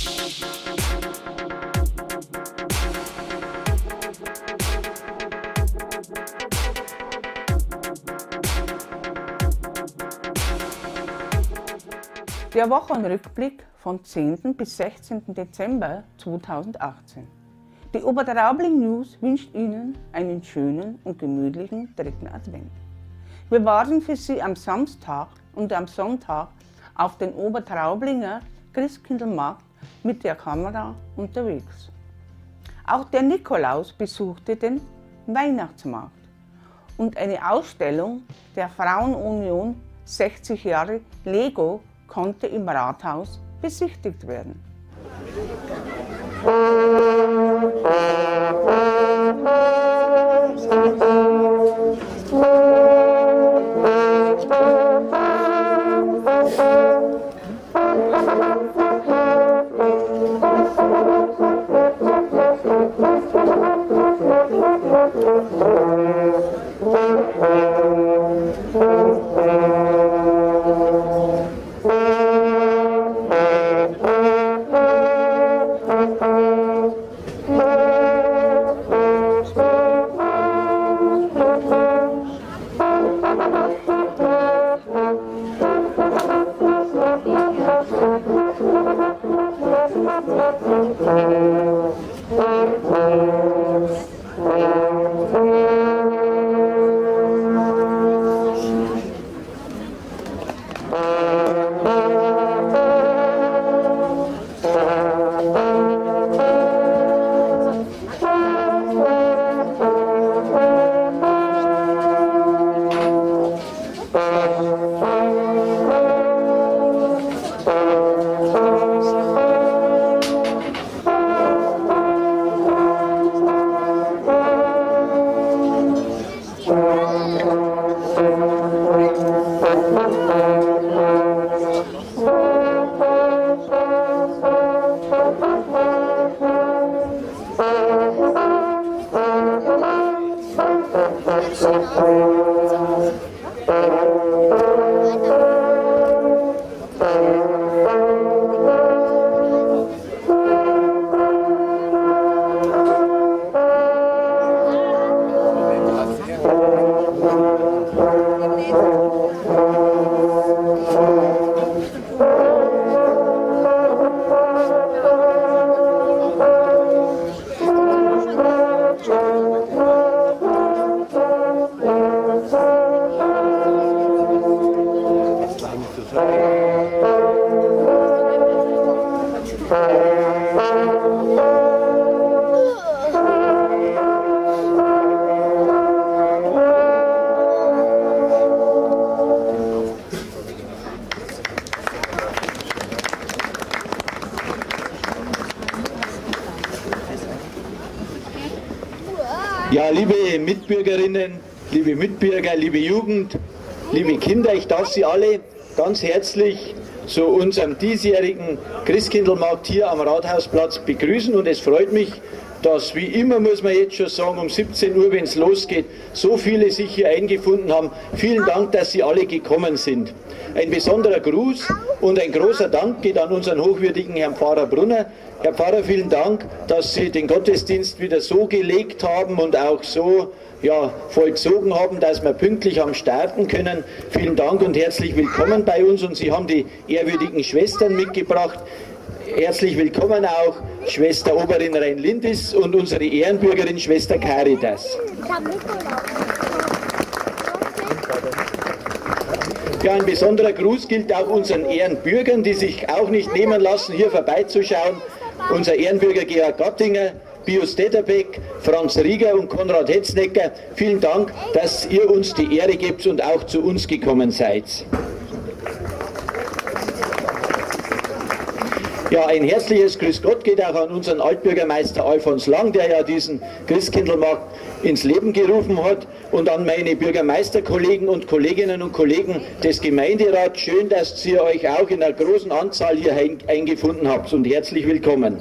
Der Wochenrückblick von 10. bis 16. Dezember 2018. Die Obertraubling News wünscht Ihnen einen schönen und gemütlichen dritten Advent. Wir waren für Sie am Samstag und am Sonntag auf den Obertraublinger Christkindlmarkt mit der Kamera unterwegs. Auch der Nikolaus besuchte den Weihnachtsmarkt und eine Ausstellung der Frauenunion 60 Jahre Lego konnte im Rathaus besichtigt werden. Ja, liebe Mitbürgerinnen, liebe Mitbürger, liebe Jugend, liebe Kinder, ich darf Sie alle ganz herzlich zu unserem diesjährigen Christkindlmarkt hier am Rathausplatz begrüßen und es freut mich, dass wie immer, muss man jetzt schon sagen, um 17 Uhr, wenn es losgeht, so viele sich hier eingefunden haben. Vielen Dank, dass Sie alle gekommen sind. Ein besonderer Gruß und ein großer Dank geht an unseren hochwürdigen Herrn Pfarrer Brunner. Herr Pfarrer, vielen Dank, dass Sie den Gottesdienst wieder so gelegt haben und auch so ja, vollzogen haben, dass wir pünktlich haben starten können. Vielen Dank und herzlich willkommen bei uns und Sie haben die ehrwürdigen Schwestern mitgebracht. Herzlich willkommen auch Schwester Oberin Rhein-Lindis und unsere Ehrenbürgerin Schwester Caritas. Ja, ein besonderer Gruß gilt auch unseren Ehrenbürgern, die sich auch nicht nehmen lassen, hier vorbeizuschauen. Unser Ehrenbürger Georg Gattinger, Pius Detterbeck, Franz Rieger und Konrad Hetznecker, vielen Dank, dass ihr uns die Ehre gebt und auch zu uns gekommen seid. Ja, ein herzliches Grüß Gott geht auch an unseren Altbürgermeister Alfons Lang, der ja diesen Christkindlmarkt ins Leben gerufen hat und an meine Bürgermeisterkollegen und Kolleginnen und Kollegen des Gemeinderats. Schön, dass ihr euch auch in einer großen Anzahl hier eingefunden habt und herzlich willkommen.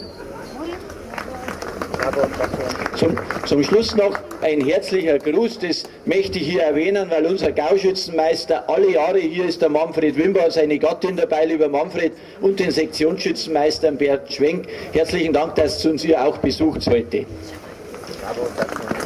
Zum, zum Schluss noch ein herzlicher Gruß, das möchte ich hier erwähnen, weil unser Gauschützenmeister alle Jahre hier ist der Manfred Wimber, seine Gattin dabei, lieber Manfred, und den Sektionsschützenmeister Bert Schwenk. Herzlichen Dank, dass du uns hier auch besucht heute.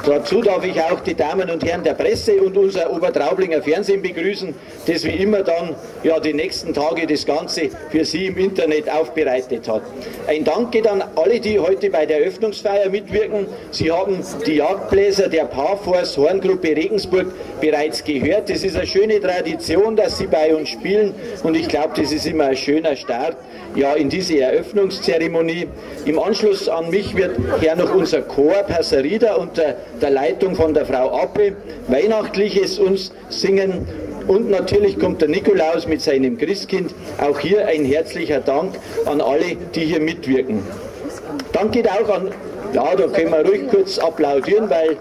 Dazu darf ich auch die Damen und Herren der Presse und unser Obertraublinger Fernsehen begrüßen, das wie immer dann ja die nächsten Tage das Ganze für Sie im Internet aufbereitet hat. Ein Dank geht an alle, die heute bei der Eröffnungsfeier mitwirken. Sie haben die Jagdbläser der Parforce Horngruppe Regensburg bereits gehört. Das ist eine schöne Tradition, dass sie bei uns spielen und ich glaube, das ist immer ein schöner Start ja, in diese Eröffnungszeremonie. Im Anschluss an mich wird her noch unser Chor Passerida unter der Leitung von der Frau Appe Weihnachtliches uns singen. Und natürlich kommt der Nikolaus mit seinem Christkind. Auch hier ein herzlicher Dank an alle, die hier mitwirken. Dank geht auch an, ja, da können wir ruhig kurz applaudieren, weil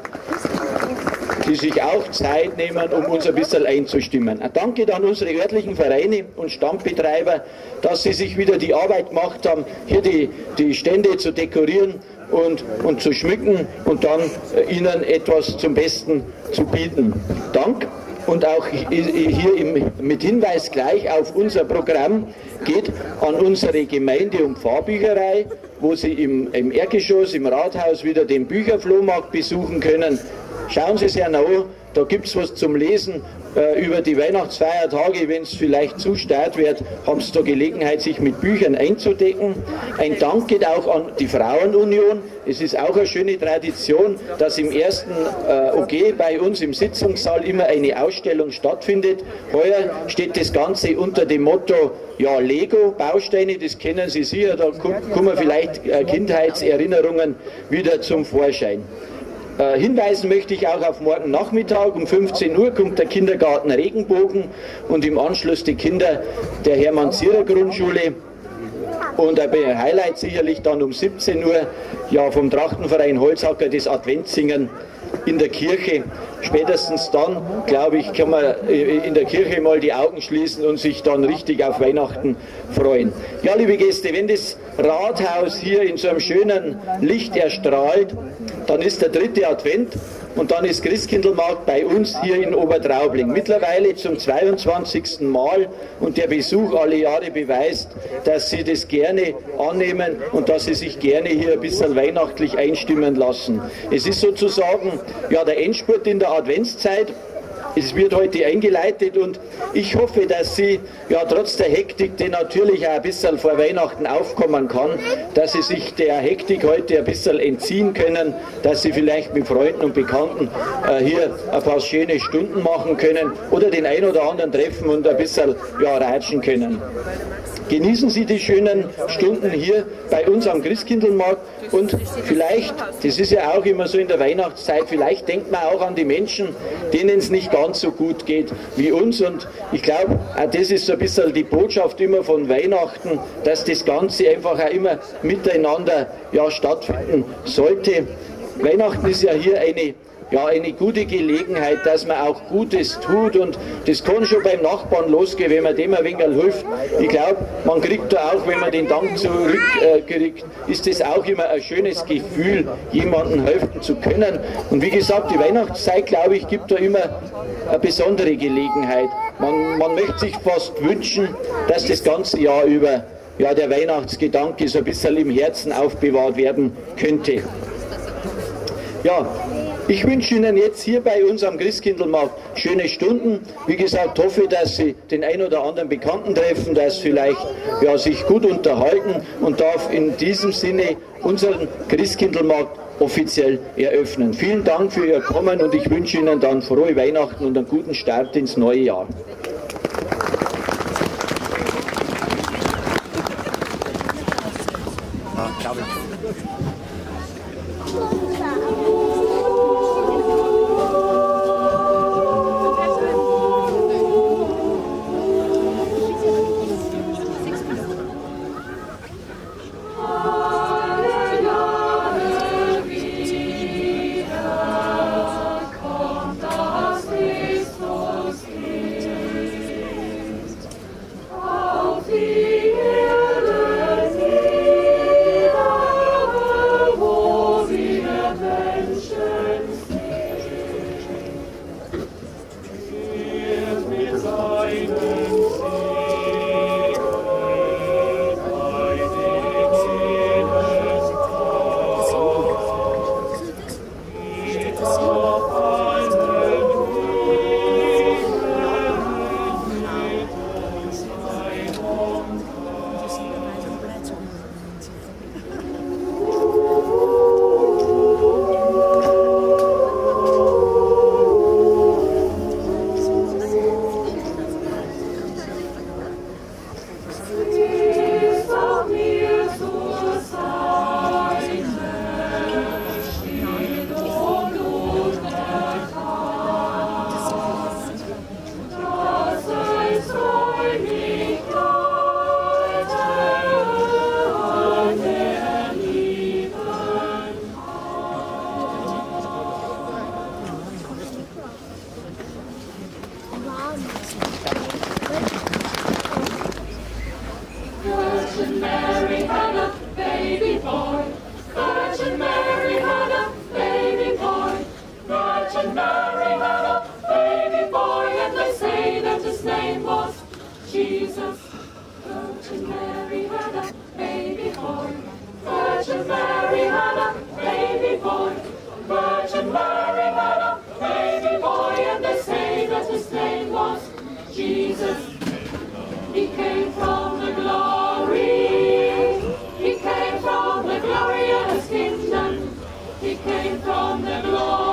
die sich auch Zeit nehmen, um uns ein bisschen einzustimmen. Ein Danke an unsere örtlichen Vereine und Stammbetreiber, dass sie sich wieder die Arbeit gemacht haben, hier die, die Stände zu dekorieren und, und zu schmücken und dann äh, ihnen etwas zum Besten zu bieten. Dank und auch hier mit Hinweis gleich auf unser Programm geht an unsere Gemeinde- und Pfarrbücherei, wo Sie im Erdgeschoss, im Rathaus wieder den Bücherflohmarkt besuchen können. Schauen Sie sehr nach, da gibt es was zum Lesen äh, über die Weihnachtsfeiertage, wenn es vielleicht zu stark wird, haben Sie da Gelegenheit, sich mit Büchern einzudecken. Ein Dank geht auch an die Frauenunion. Es ist auch eine schöne Tradition, dass im ersten äh, OG bei uns im Sitzungssaal immer eine Ausstellung stattfindet. Heuer steht das Ganze unter dem Motto ja, Lego, Bausteine, das kennen Sie sicher, da kommen vielleicht äh, Kindheitserinnerungen wieder zum Vorschein. Äh, hinweisen möchte ich auch auf morgen Nachmittag. Um 15 Uhr kommt der Kindergarten Regenbogen und im Anschluss die Kinder der Hermann-Zierer Grundschule. Und ein Highlight sicherlich dann um 17 Uhr. Ja, vom Trachtenverein Holzacker das Adventssingen in der Kirche. Spätestens dann, glaube ich, kann man äh, in der Kirche mal die Augen schließen und sich dann richtig auf Weihnachten freuen. Ja, liebe Gäste, wenn das Rathaus hier in so einem schönen Licht erstrahlt, dann ist der dritte Advent und dann ist Christkindlmarkt bei uns hier in Obertraubling. Mittlerweile zum 22. Mal und der Besuch alle Jahre beweist, dass Sie das gerne annehmen und dass Sie sich gerne hier ein bisschen weihnachtlich einstimmen lassen. Es ist sozusagen ja, der Endspurt in der Adventszeit es wird heute eingeleitet und ich hoffe, dass Sie ja trotz der Hektik, die natürlich auch ein bisschen vor Weihnachten aufkommen kann, dass Sie sich der Hektik heute ein bisschen entziehen können, dass Sie vielleicht mit Freunden und Bekannten äh, hier ein paar schöne Stunden machen können oder den ein oder anderen treffen und ein bisschen ja, ratschen können. Genießen Sie die schönen Stunden hier bei uns am Christkindlmarkt und vielleicht, das ist ja auch immer so in der Weihnachtszeit, vielleicht denkt man auch an die Menschen, denen es nicht ganz so gut geht wie uns und ich glaube, das ist so ein bisschen die Botschaft immer von Weihnachten, dass das Ganze einfach auch immer miteinander ja, stattfinden sollte. Weihnachten ist ja hier eine ja, eine gute Gelegenheit, dass man auch Gutes tut und das kann schon beim Nachbarn losgehen, wenn man dem ein wenig hilft. Ich glaube, man kriegt da auch, wenn man den Dank zurückkriegt, äh, ist das auch immer ein schönes Gefühl, jemandem helfen zu können. Und wie gesagt, die Weihnachtszeit, glaube ich, gibt da immer eine besondere Gelegenheit. Man, man möchte sich fast wünschen, dass das ganze Jahr über ja, der Weihnachtsgedanke so ein bisschen im Herzen aufbewahrt werden könnte. Ja, ich wünsche Ihnen jetzt hier bei uns am Christkindlmarkt schöne Stunden. Wie gesagt, hoffe, dass Sie den ein oder anderen Bekannten treffen, dass vielleicht ja, sich gut unterhalten und darf in diesem Sinne unseren Christkindlmarkt offiziell eröffnen. Vielen Dank für Ihr Kommen und ich wünsche Ihnen dann frohe Weihnachten und einen guten Start ins neue Jahr. Jesus. Virgin Mary had a baby boy. Virgin Mary had a baby boy. Virgin Mary had a baby boy. And they say that his name was Jesus. He came from the glory. He came from the glory of his kingdom. He came from the glory.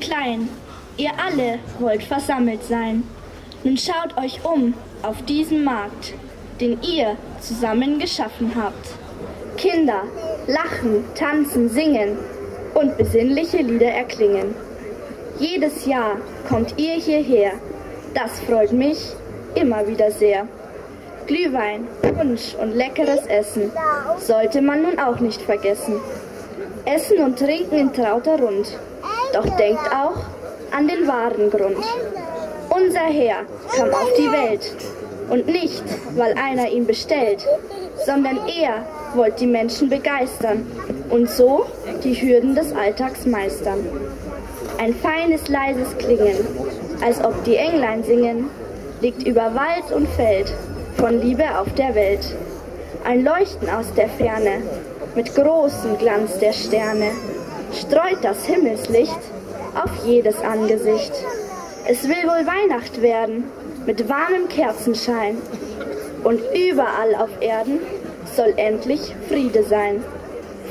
Klein, ihr alle wollt versammelt sein. Nun schaut euch um auf diesen Markt, den ihr zusammen geschaffen habt. Kinder lachen, tanzen, singen und besinnliche Lieder erklingen. Jedes Jahr kommt ihr hierher, das freut mich immer wieder sehr. Glühwein, Punsch und leckeres Essen sollte man nun auch nicht vergessen. Essen und Trinken in trauter Rund. Doch denkt auch an den wahren Grund. Unser Herr kam auf die Welt und nicht, weil einer ihn bestellt, sondern er wollte die Menschen begeistern und so die Hürden des Alltags meistern. Ein feines, leises Klingen, als ob die Englein singen, liegt über Wald und Feld von Liebe auf der Welt. Ein Leuchten aus der Ferne, mit großem Glanz der Sterne. Streut das Himmelslicht auf jedes Angesicht. Es will wohl Weihnacht werden mit warmem Kerzenschein und überall auf Erden soll endlich Friede sein.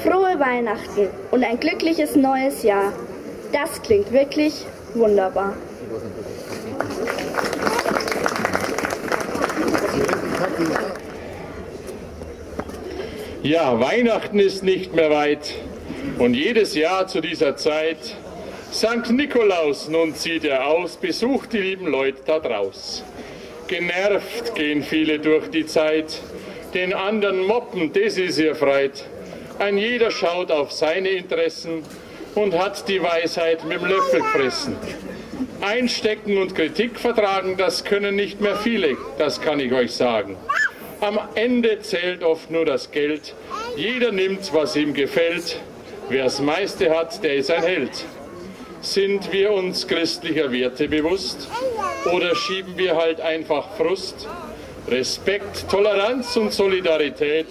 Frohe Weihnachten und ein glückliches neues Jahr. Das klingt wirklich wunderbar. Ja, Weihnachten ist nicht mehr weit und jedes Jahr zu dieser Zeit St. Nikolaus, nun zieht er aus, besucht die lieben Leute da draus. Genervt gehen viele durch die Zeit, den anderen moppen, das ist ihr Freit. Ein jeder schaut auf seine Interessen und hat die Weisheit mit dem Löffel gefressen. Einstecken und Kritik vertragen, das können nicht mehr viele, das kann ich euch sagen. Am Ende zählt oft nur das Geld. Jeder nimmt, was ihm gefällt. Wer das meiste hat, der ist ein Held. Sind wir uns christlicher Werte bewusst oder schieben wir halt einfach Frust? Respekt, Toleranz und Solidarität,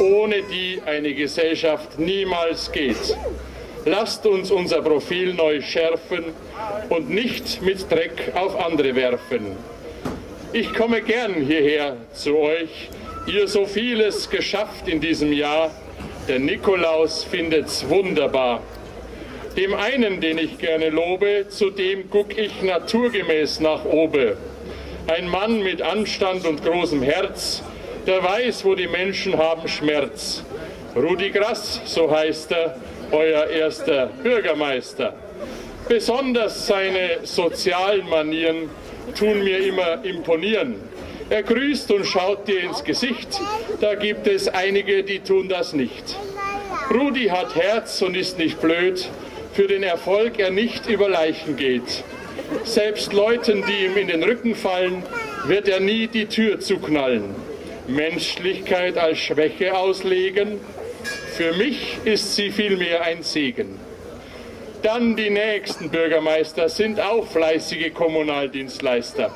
ohne die eine Gesellschaft niemals geht. Lasst uns unser Profil neu schärfen und nicht mit Dreck auf andere werfen. Ich komme gern hierher zu euch, ihr so vieles geschafft in diesem Jahr. Der Nikolaus findet's wunderbar. Dem einen, den ich gerne lobe, zu dem guck ich naturgemäß nach oben. Ein Mann mit Anstand und großem Herz, der weiß, wo die Menschen haben Schmerz. Rudi Grass, so heißt er, euer erster Bürgermeister. Besonders seine sozialen Manieren tun mir immer imponieren. Er grüßt und schaut dir ins Gesicht. Da gibt es einige, die tun das nicht. Rudi hat Herz und ist nicht blöd für den Erfolg er nicht über Leichen geht. Selbst Leuten, die ihm in den Rücken fallen, wird er nie die Tür zuknallen. Menschlichkeit als Schwäche auslegen, für mich ist sie vielmehr ein Segen. Dann die nächsten Bürgermeister sind auch fleißige Kommunaldienstleister.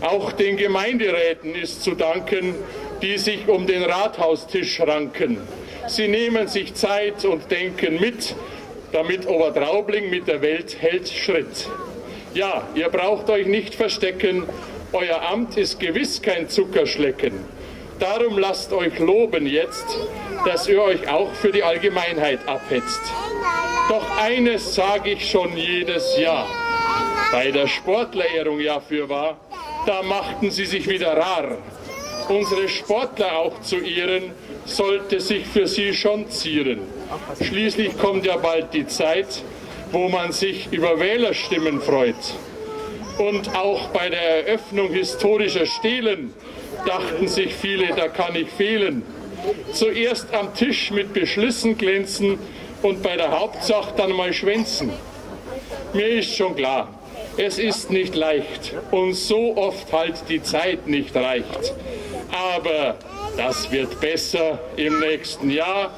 Auch den Gemeinderäten ist zu danken, die sich um den Rathaustisch ranken. Sie nehmen sich Zeit und denken mit, damit Obertraubling mit der Welt hält Schritt. Ja, ihr braucht euch nicht verstecken, euer Amt ist gewiss kein Zuckerschlecken. Darum lasst euch loben jetzt, dass ihr euch auch für die Allgemeinheit abhetzt. Doch eines sage ich schon jedes Jahr. Bei der Sportlerehrung ja für wahr, da machten sie sich wieder rar. Unsere Sportler auch zu ehren, sollte sich für sie schon zieren. Schließlich kommt ja bald die Zeit, wo man sich über Wählerstimmen freut. Und auch bei der Eröffnung historischer Stelen dachten sich viele, da kann ich fehlen. Zuerst am Tisch mit Beschlüssen glänzen und bei der Hauptsache dann mal schwänzen. Mir ist schon klar, es ist nicht leicht und so oft halt die Zeit nicht reicht. Aber das wird besser im nächsten Jahr,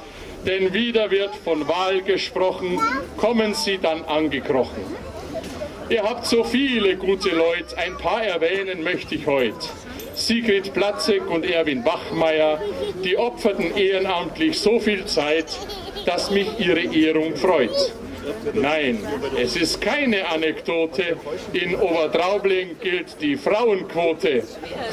denn wieder wird von Wahl gesprochen, kommen Sie dann angekrochen. Ihr habt so viele gute Leute, ein paar erwähnen möchte ich heute. Sigrid Platzek und Erwin Bachmeier, die opferten ehrenamtlich so viel Zeit, dass mich ihre Ehrung freut. Nein, es ist keine Anekdote. In Obertraubling gilt die Frauenquote.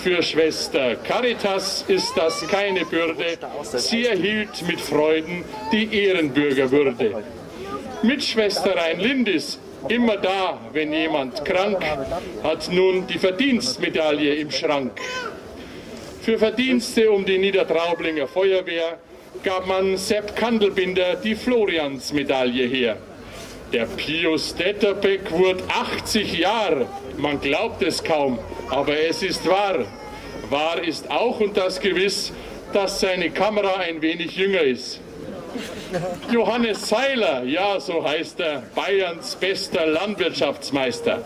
Für Schwester Caritas ist das keine Bürde. Sie erhielt mit Freuden die Ehrenbürgerwürde. Mit Schwester Rhein-Lindis immer da, wenn jemand krank, hat nun die Verdienstmedaille im Schrank. Für Verdienste um die Niedertraublinger Feuerwehr gab man Sepp Kandelbinder die Floriansmedaille her. Der Pius Detterbeck wurde 80 Jahre. Man glaubt es kaum, aber es ist wahr. Wahr ist auch und das gewiss, dass seine Kamera ein wenig jünger ist. Johannes Seiler, ja, so heißt er, Bayerns bester Landwirtschaftsmeister.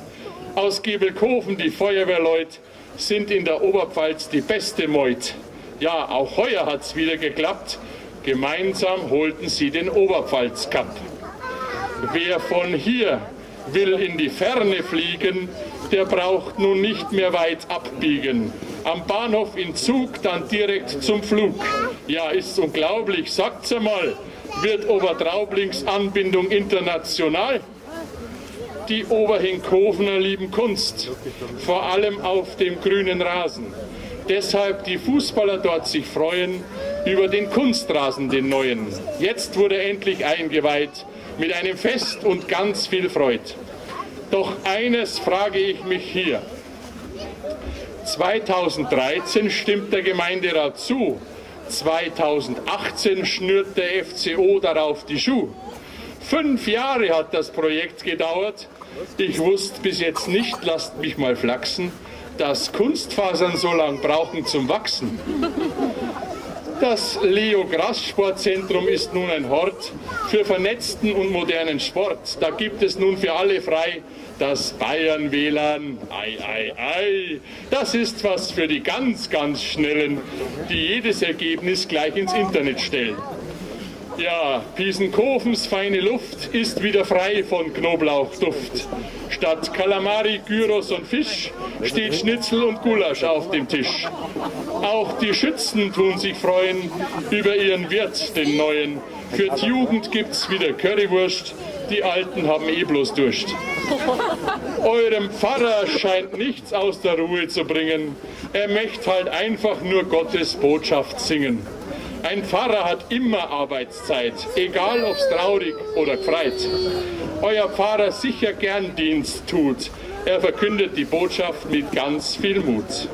Aus Giebelkofen, die Feuerwehrleute, sind in der Oberpfalz die beste Meut. Ja, auch heuer hat es wieder geklappt. Gemeinsam holten sie den Oberpfalz-Cup. Wer von hier will in die Ferne fliegen, der braucht nun nicht mehr weit abbiegen. Am Bahnhof in Zug, dann direkt zum Flug. Ja, ist unglaublich, sagt's einmal. Wird Obertraublings Anbindung international? Die Oberhinkhofener lieben Kunst, vor allem auf dem grünen Rasen. Deshalb die Fußballer dort sich freuen über den Kunstrasen, den neuen. Jetzt wurde endlich eingeweiht mit einem Fest und ganz viel Freude. Doch eines frage ich mich hier. 2013 stimmt der Gemeinderat zu, 2018 schnürt der FCO darauf die Schuhe. Fünf Jahre hat das Projekt gedauert. Ich wusste bis jetzt nicht, lasst mich mal flachsen, dass Kunstfasern so lang brauchen zum Wachsen. Das Leo Grass Sportzentrum ist nun ein Hort für vernetzten und modernen Sport. Da gibt es nun für alle frei das Bayern WLAN. Ei, ei, ei. Das ist was für die ganz, ganz Schnellen, die jedes Ergebnis gleich ins Internet stellen. Ja, Piesenkofens feine Luft ist wieder frei von Knoblauchduft. Statt Kalamari, Gyros und Fisch steht Schnitzel und Gulasch auf dem Tisch. Auch die Schützen tun sich freuen über ihren Wirt, den neuen. Für die Jugend gibt's wieder Currywurst, die Alten haben eh bloß Durst. Eurem Pfarrer scheint nichts aus der Ruhe zu bringen. Er möchte halt einfach nur Gottes Botschaft singen. Ein Pfarrer hat immer Arbeitszeit, egal ob es traurig oder gefreit. Euer Pfarrer sicher gern Dienst tut. Er verkündet die Botschaft mit ganz viel Mut.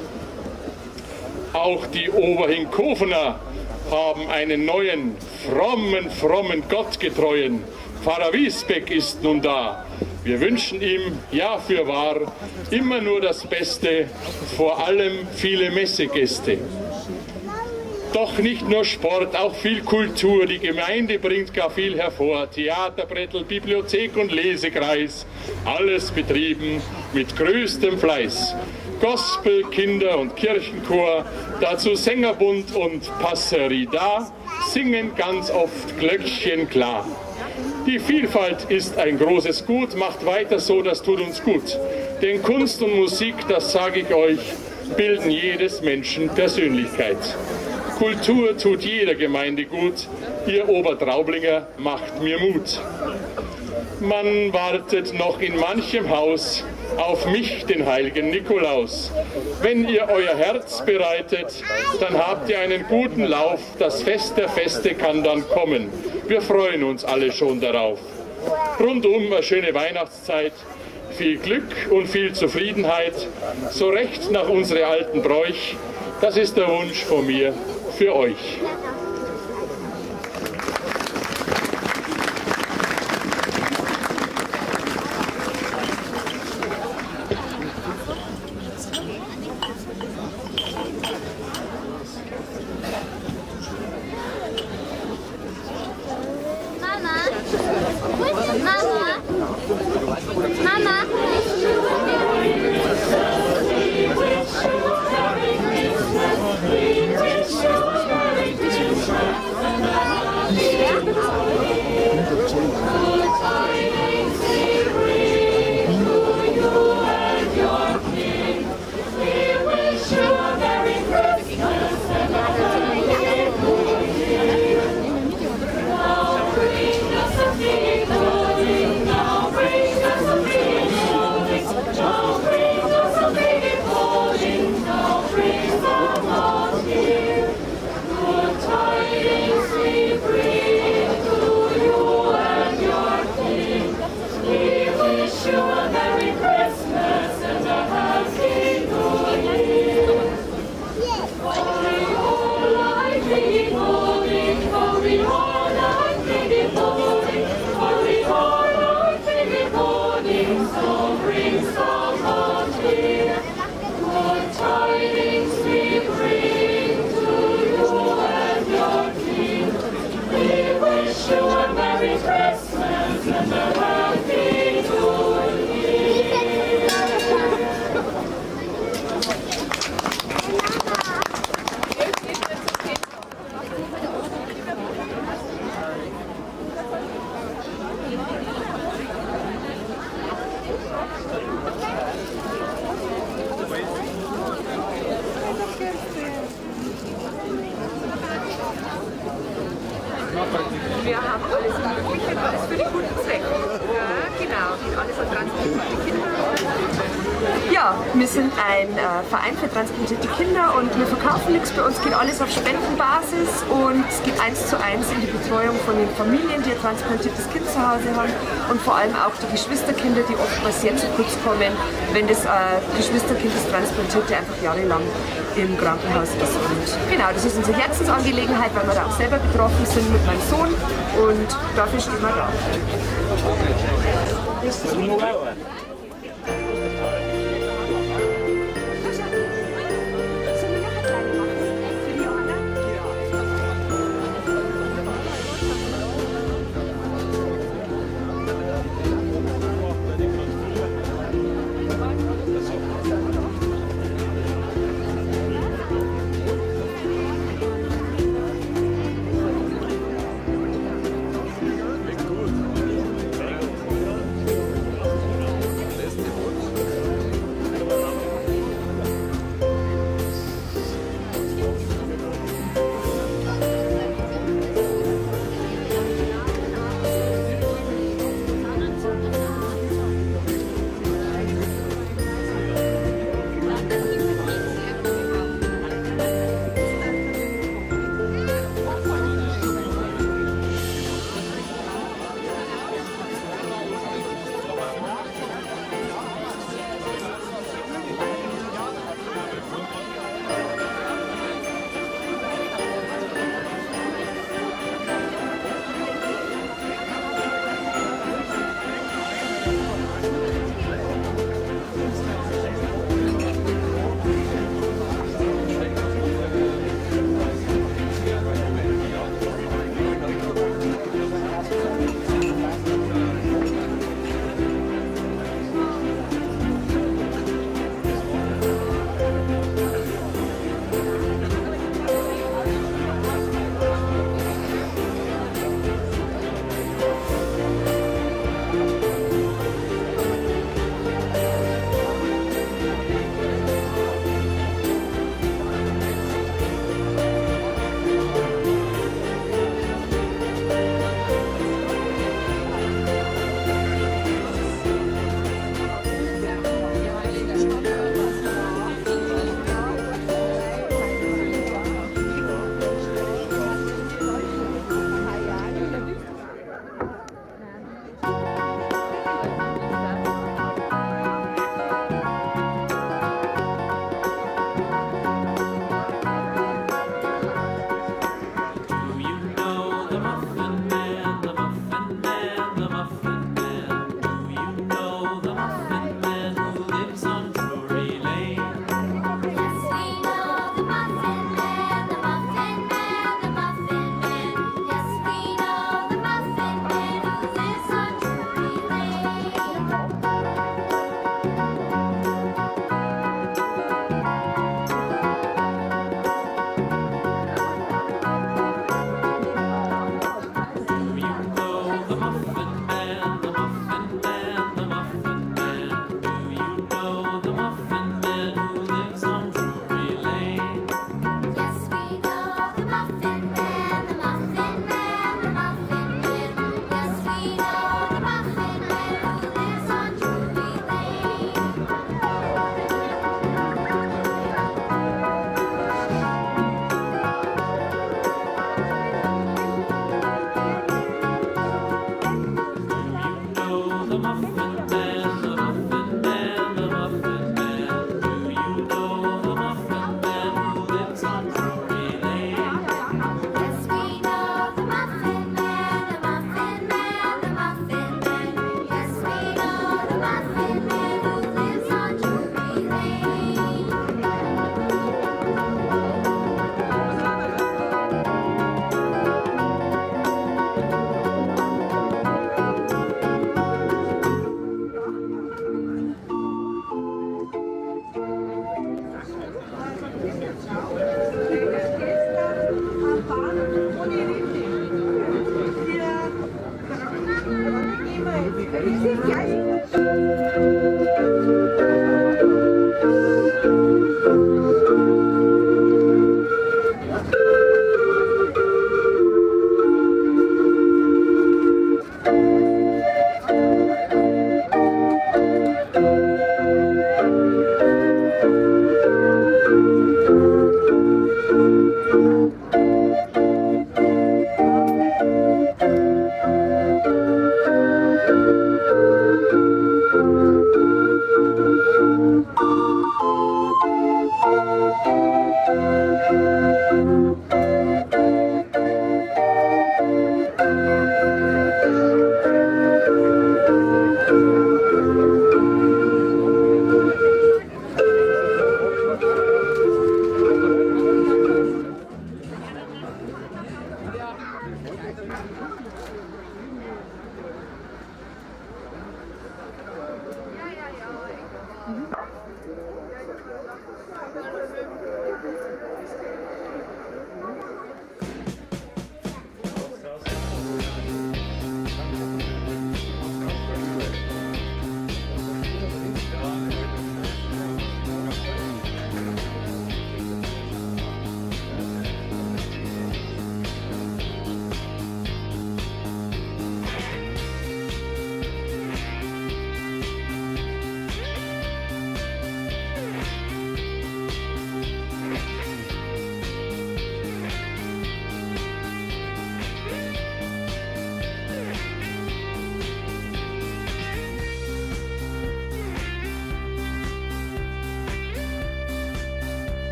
Auch die Oberhinkofener haben einen neuen, frommen, frommen, gottgetreuen. Pfarrer Wiesbeck ist nun da. Wir wünschen ihm, ja für wahr, immer nur das Beste, vor allem viele Messegäste. Doch nicht nur Sport, auch viel Kultur. Die Gemeinde bringt gar viel hervor. Theaterbrettel, Bibliothek und Lesekreis. Alles betrieben mit größtem Fleiß. Gospel, Kinder- und Kirchenchor, dazu Sängerbund und Passerie da, singen ganz oft Glöckchen klar. Die Vielfalt ist ein großes Gut, macht weiter so, das tut uns gut. Denn Kunst und Musik, das sage ich euch, bilden jedes Menschen Persönlichkeit. Kultur tut jeder Gemeinde gut, ihr Obertraublinger macht mir Mut. Man wartet noch in manchem Haus auf mich, den heiligen Nikolaus. Wenn ihr euer Herz bereitet, dann habt ihr einen guten Lauf. Das Fest der Feste kann dann kommen. Wir freuen uns alle schon darauf. Rundum eine schöne Weihnachtszeit, viel Glück und viel Zufriedenheit, so recht nach unsere alten Bräuch. Das ist der Wunsch von mir für euch. Wir wir sind ein äh, Verein für transplantierte Kinder und wir verkaufen nichts. Bei uns geht alles auf Spendenbasis und es geht eins zu eins in die Betreuung von den Familien, die ein transplantiertes Kind zu Hause haben und vor allem auch die Geschwisterkinder, die oftmals sehr zu kurz kommen, wenn das äh, Geschwisterkind, das Transplantierte, einfach jahrelang im Krankenhaus ist. Und genau, das ist unsere Herzensangelegenheit, weil wir da auch selber betroffen sind mit meinem Sohn und dafür stehen wir da.